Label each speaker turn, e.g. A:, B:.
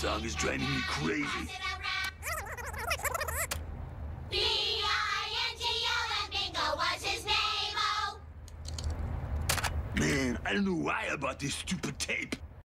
A: song is driving me crazy.
B: B-I-N-G-O and Bingo was his name, oh.
A: Man, I don't know why I bought this stupid tape.